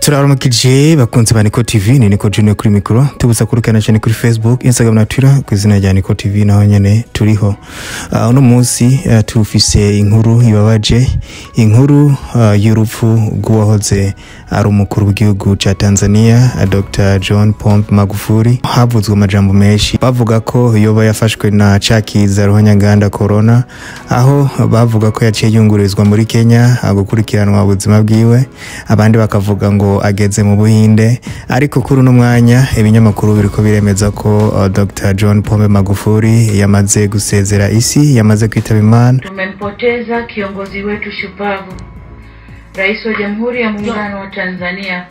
turabaramukije bakunze ba niko tv ni niko junior kuri mikoro tubutsa kurukana cyane kuri facebook instagram na twitter ku izina rya niko tv naho nyene turiho. Uh, uno munsi uh, tufise inkuru ibabaje. Inkuru uh, y'urupfu rw'uwahoze ari umukuru w'igihugu ca tanzania dr john pombe magufuli. Havuzwe amajambo menshi. Bavuga ko yoba yafashwe na cakiza ruhonyanganda corona aho bavuga ko yaciye yungururizwa muri kenya gukurikiranwa ubuzima bwiwe. Abandi bakavuga ngo ageze mu buhinde. Ariko kuri uno mwanya ibinyamakuru biriko biremeza ko uh, dr. John pombe magufuli yamaze gusezera isi yamaze kwitaba imana. Tumempoteza kiongozi wetu shupavu, Rais wa Jamhuri ya Muungano wa Tanzania,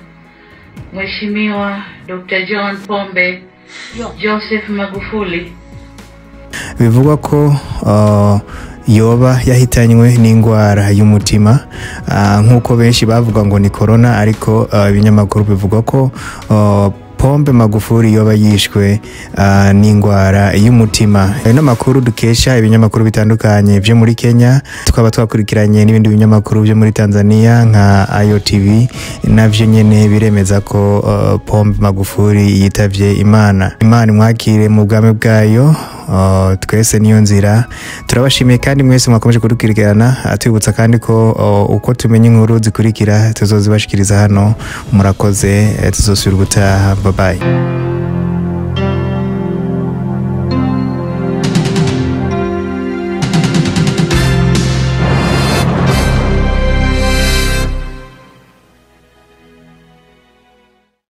Mheshimiwa Dr. John Pombe Joseph Magufuli. bivugwa ko uh, yoba yahitanywe n'indwara y'umutima uh, nk'uko benshi bavuga ngo ni corona ariko uh, ibinyamakuru bivuga ko uh, pombe magufuri yoba yishwe uh, n'indwara y'umutima. Ayo n'amakuru dukesha ibinyamakuru bitandukanye vyo muri kenya tukaba twakurikiranye n'ibindi binyamakuru vyo muri tanzania nka iotv navyo nyene biremeza ko uh, pombe magufuri yitavye imana. Imana imwakire mu bwami bwayo twese niyo nzira. Turabashimiye kandi mwese mwakomeje kudukurikirana. Uh, tubibutsa kandi ko uh, uko tumenya inkuru zikurikira tuzozibashikiriza hano. Murakoze eh, tuzosubira ubutaha. Babaye